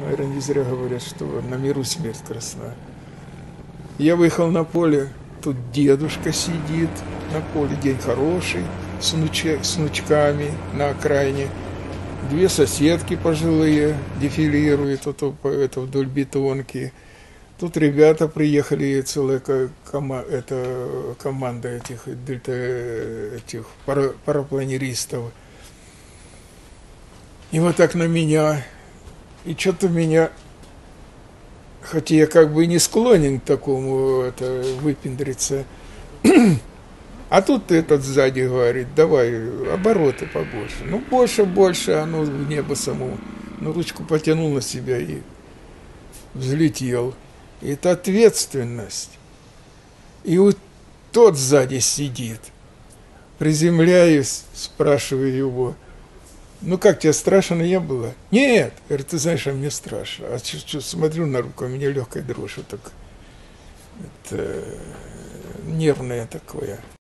Наверное, не зря говорят, что на миру смерть красна. Я выехал на поле, тут дедушка сидит на поле, день хороший, с, внуча, с внучками на окраине. Две соседки пожилые дефилируют это, это вдоль бетонки. Тут ребята приехали, целая кома, это, команда этих, дельта, этих пара, парапланеристов. И вот так на меня. И что-то меня, хотя я как бы не склонен к такому это, выпендриться, а тут этот сзади говорит, давай обороты побольше. Ну, больше, больше, оно в небо само. Ну, ручку потянул на себя и взлетел. Это ответственность. И вот тот сзади сидит. Приземляюсь, спрашиваю его, ну как тебе страшно не было? Нет, говорит, ты знаешь, а мне страшно. А что, что смотрю на руку, у меня легкая дрожь, вот так, это нервное такое.